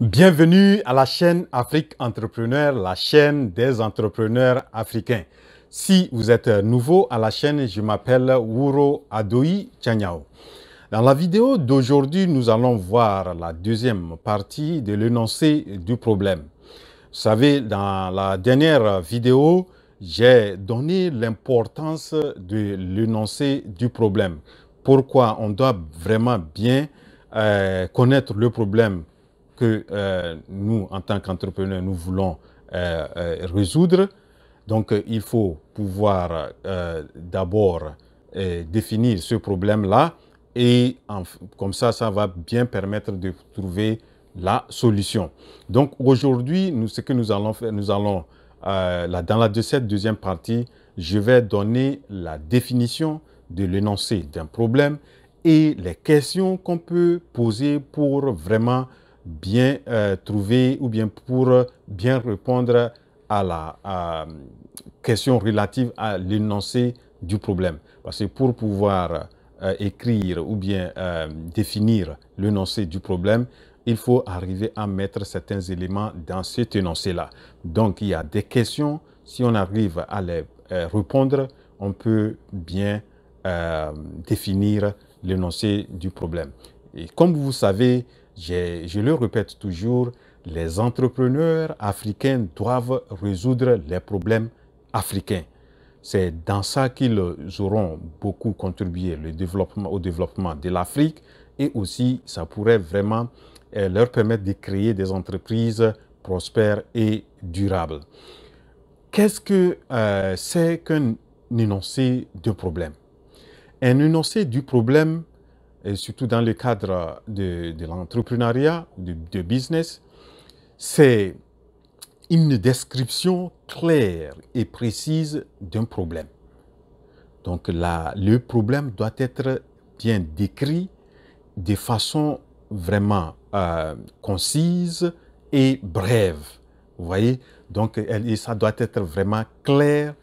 Bienvenue à la chaîne Afrique Entrepreneur, la chaîne des entrepreneurs africains. Si vous êtes nouveau à la chaîne, je m'appelle Wuro Adoi Chanyao. Dans la vidéo d'aujourd'hui, nous allons voir la deuxième partie de l'énoncé du problème. Vous savez, dans la dernière vidéo, j'ai donné l'importance de l'énoncé du problème. Pourquoi on doit vraiment bien euh, connaître le problème? Que euh, nous, en tant qu'entrepreneurs, nous voulons euh, résoudre. Donc, il faut pouvoir d'abord définir ce problème-là et comme ça, ça va bien permettre de trouver la solution. Donc, aujourd'hui, ce que nous allons faire, nous allons, dans la, cette deuxième partie, je vais donner la définition de l'énoncé d'un problème et les questions qu'on peut poser pour vraiment bien euh, trouver ou bien pour bien répondre à la question relative à l'énoncé du problème. Parce que pour pouvoir euh, écrire ou bien euh, définir l'énoncé du problème, il faut arriver à mettre certains éléments dans cet énoncé-là. Donc, il y a des questions, si on arrive à les répondre, on peut bien définir l'énoncé du problème. Et comme vous savez, je le répète toujours, les entrepreneurs africains doivent résoudre les problèmes africains. C'est dans ça qu'ils auront beaucoup contribué au développement de l'Afrique et aussi ça pourrait vraiment euh, leur permettre de créer des entreprises prospères et durables. Qu'est-ce que euh, c'est qu'un énoncé de problème? Un énoncé du problème, et surtout dans le cadre de, l'entrepreneuriat, de, de business, c'est une description claire et précise d'un problème. Donc là, le problème doit être bien décrit de façon vraiment euh, concise et brève. Vous voyez? Donc ça doit être vraiment clair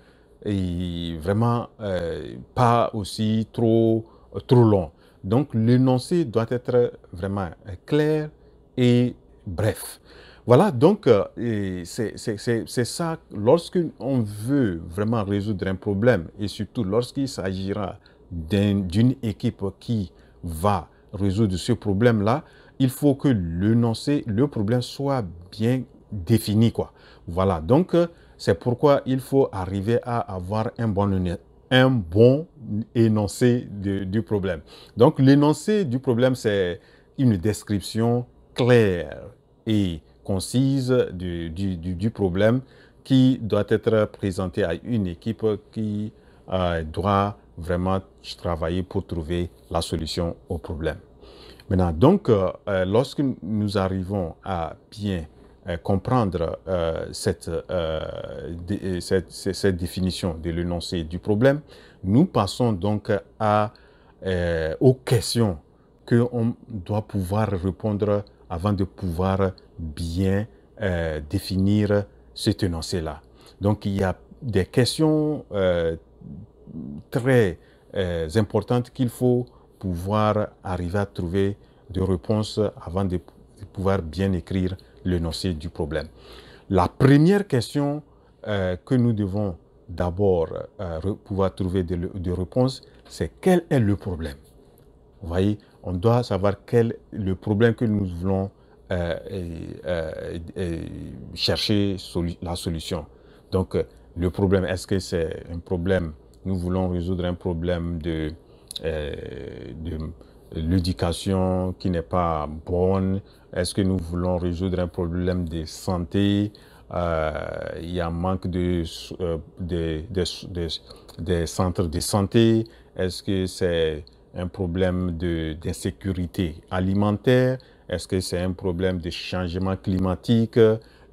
et vraiment euh, pas aussi trop, trop long. Donc l'énoncé doit être vraiment clair et bref. Voilà, donc euh, c'est ça, lorsque on veut vraiment résoudre un problème, et surtout lorsqu'il s'agira d'une équipe qui va résoudre ce problème-là, il faut que l'énoncé, le problème soit bien défini. Quoi. Voilà, donc c'est pourquoi il faut arriver à avoir un bon un bon énoncé du problème. Donc l'énoncé du problème, c'est une description claire et concise du, problème qui doit être présentée à une équipe qui euh, doit vraiment travailler pour trouver la solution au problème. Maintenant, donc, euh, lorsque nous arrivons à bien comprendre euh, cette, euh, cette, cette, définition de l'énoncé du problème, nous passons donc à, aux questions qu'on doit pouvoir répondre avant de pouvoir bien définir cet énoncé-là. Donc il y a des questions très importantes qu'il faut pouvoir arriver à trouver des réponses avant de pouvoir bien écrire l'énoncé du problème. La première question euh, que nous devons d'abord euh, pouvoir trouver des réponses, c'est quel est le problème? Vous voyez, on doit savoir quel est le problème que nous voulons euh, chercher la solution. Donc, le problème, est-ce que c'est un problème, nous voulons résoudre un problème de, de l'éducation qui n'est pas bonne Est-ce que nous voulons résoudre un problème de santé? Euh, Il y a un manque de, euh, de, centres de santé. Est-ce que c'est un problème d'insécurité alimentaire? Est-ce que c'est un problème de changement climatique?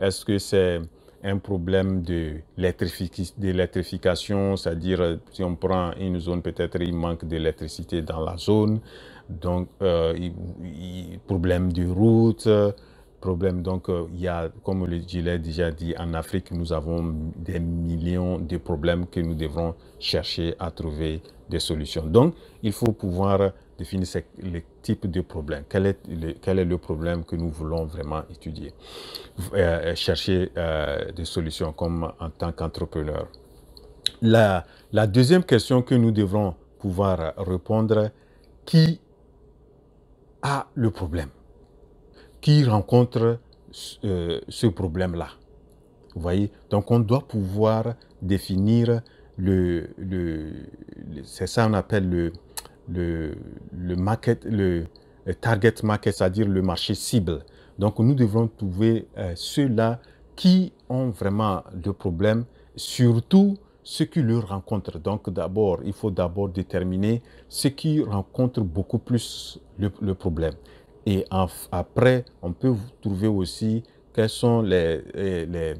Est-ce que c'est un problème de l'électrification, c'est-à-dire si on prend une zone, peut-être il manque d'électricité dans la zone. Donc, euh, problème de route, problème. Donc, euh, il y a, comme je l'ai déjà dit, en Afrique, nous avons des millions de problèmes que nous devrons chercher à trouver des solutions. Donc, il faut pouvoir définir les types de problèmes. Quel est le, le problème que nous voulons vraiment étudier? Euh, Chercher des solutions comme en tant qu'entrepreneur. La, la deuxième question que nous devrons pouvoir répondre, qui a le problème? Qui rencontre euh, ce problème-là Vous voyez? Donc on doit pouvoir définir le, c'est ça on appelle le, le, target market, c'est-à-dire le marché cible. Donc nous devrons trouver euh, ceux-là qui ont vraiment le problème, surtout ce qui le rencontre. Donc d'abord, il faut d'abord déterminer ce qui rencontre beaucoup plus le, problème. Et après, on peut trouver aussi quelles sont les, les,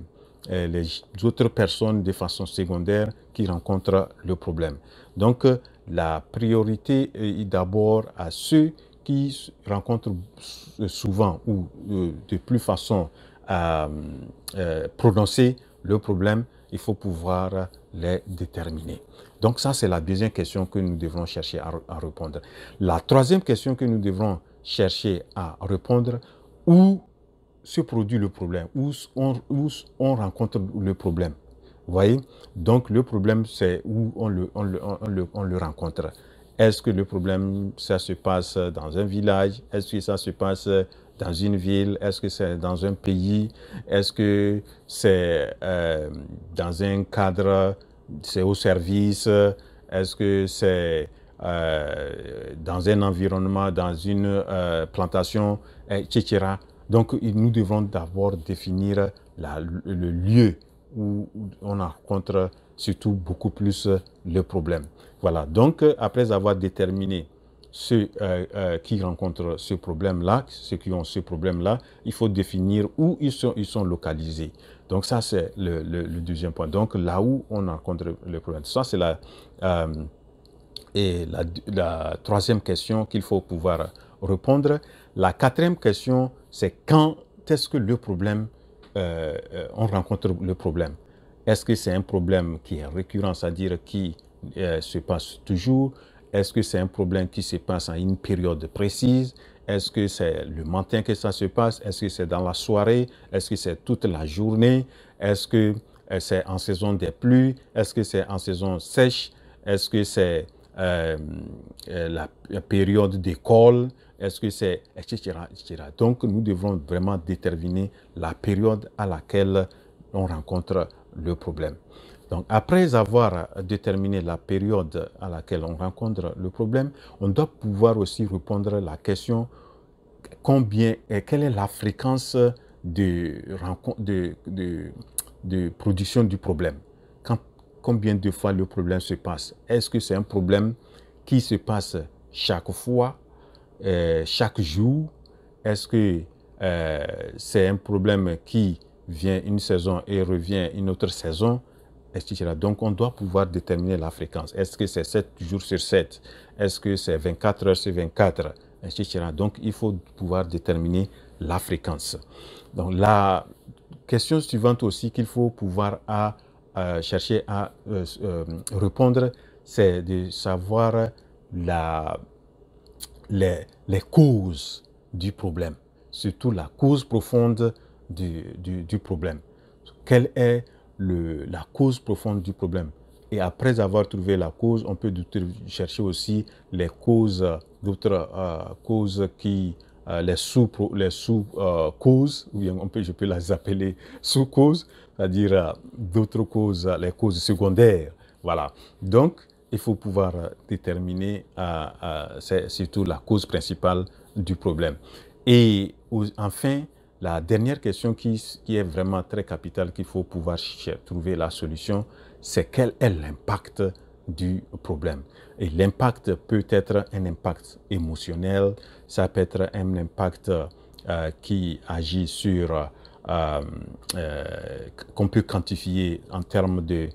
les, autres personnes de façon secondaire qui rencontrent le problème. Donc la priorité est d'abord à ceux qui rencontrent souvent ou euh, de plus façon à euh, prononcer le problème, il faut pouvoir les déterminer. Donc ça, c'est la deuxième question que nous devrons chercher à, répondre. La troisième question que nous devrons chercher à répondre, où se produit le problème, où on, où on rencontre le problème. Vous voyez? Donc le problème, c'est où on le, on le, on le, rencontre. Est-ce que le problème, ça se passe dans un village? Est-ce que ça se passe dans une ville? Est-ce que c'est dans un pays? Est-ce que c'est euh, dans un cadre, c'est au service? Est-ce que c'est euh, dans un environnement, dans une euh, plantation, etc. Donc, nous devons d'abord définir le lieu où on rencontre surtout beaucoup plus le problème. Voilà, donc après avoir déterminé ceux euh, euh, qui rencontrent ce problème-là, ceux qui ont ce problème-là, il faut définir où ils sont, ils sont localisés. Donc ça, c'est le, deuxième point. Donc là où on rencontre le problème. Ça, c'est la, euh, et la, troisième question qu'il faut pouvoir répondre. La quatrième question, c'est quand est-ce que le problème, on rencontre le problème? Est-ce que c'est un problème qui est récurrent, c'est-à-dire qui se passe toujours? Est-ce que c'est un problème qui se passe à une période précise? Est-ce que c'est le matin que ça se passe? Est-ce que c'est dans la soirée? Est-ce que c'est toute la journée? Est-ce que euh, c'est en saison des pluies? Est-ce que c'est en saison sèche? Est-ce que c'est euh, euh, la, période d'école Est-ce que c'est etc.. Donc nous devons vraiment déterminer la période à laquelle on rencontre le problème. Donc, après avoir déterminé la période à laquelle on rencontre le problème, on doit pouvoir aussi répondre à la question combien et quelle est la fréquence de, production du problème. Combien de fois le problème se passe Est-ce que c'est un problème qui se passe chaque fois, euh, chaque jour? Est-ce que euh, c'est un problème qui vient une saison et revient une autre saison donc, on doit pouvoir déterminer la fréquence. Est-ce que c'est 7 jours sur 7 Est-ce que c'est 24 heures sur 24 etc. Donc, il faut pouvoir déterminer la fréquence. Donc, la question suivante aussi qu'il faut pouvoir à, chercher à euh, euh, répondre, c'est de savoir la, les, les, causes du problème, surtout la cause profonde du, du, problème. Quelle est la cause profonde du problème? Et après avoir trouvé la cause, on peut chercher aussi les causes, d'autres euh, causes qui, les sous, les sous euh, causes, ou bien je peux les appeler sous causes, c'est-à-dire d'autres causes, les causes secondaires. Voilà. Donc, il faut pouvoir déterminer, c'est surtout la cause principale du problème. Et enfin, la dernière question qui, est vraiment très capitale, qu'il faut pouvoir trouver la solution, c'est quel est l'impact du problème. Et l'impact peut être un impact émotionnel, ça peut être un impact euh, qui agit sur, euh, euh, qu'on peut quantifier en termes de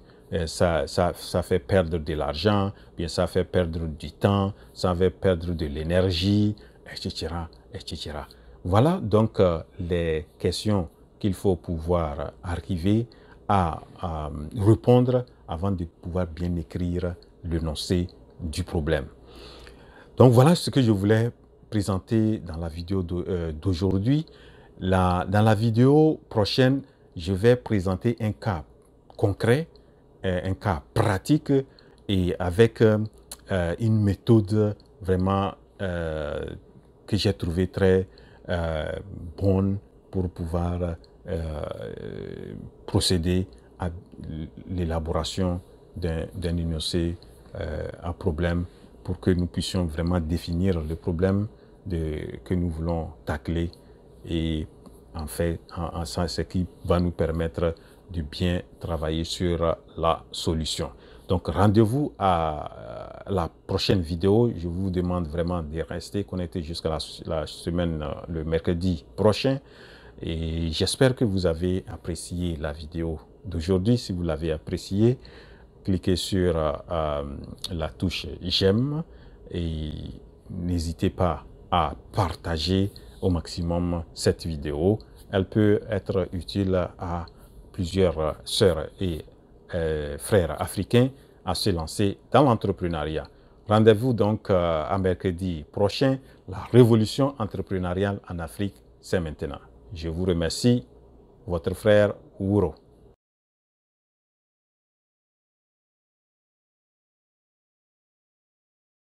ça, ça, ça, fait perdre de l'argent, bien ça fait perdre du temps, ça fait perdre de l'énergie, etc., etc. Voilà donc les questions qu'il faut pouvoir arriver à, répondre avant de pouvoir bien écrire l'énoncé du problème. Donc voilà ce que je voulais présenter dans la vidéo d'aujourd'hui. dans la vidéo prochaine, je vais présenter un cas concret, euh, un cas pratique et avec euh, une méthode vraiment euh, que j'ai trouvé très bonne pour pouvoir procéder à l'élaboration d'un énoncé à problème pour que nous puissions vraiment définir le problème que nous voulons tacler et en fait, en, ce qui va nous permettre de bien travailler sur la solution. Donc, rendez-vous à la prochaine vidéo. Je vous demande vraiment de rester connecté jusqu'à la, semaine, euh, le mercredi prochain. Et j'espère que vous avez apprécié la vidéo d'aujourd'hui. Si vous l'avez apprécié, cliquez sur euh, euh, la touche j'aime et n'hésitez pas à partager au maximum cette vidéo. Elle peut être utile à plusieurs sœurs et euh, frères africains à se lancer dans l'entrepreneuriat. Rendez-vous donc euh, à mercredi prochain. La révolution entrepreneuriale en Afrique, c'est maintenant. Je vous remercie, votre frère Ouro.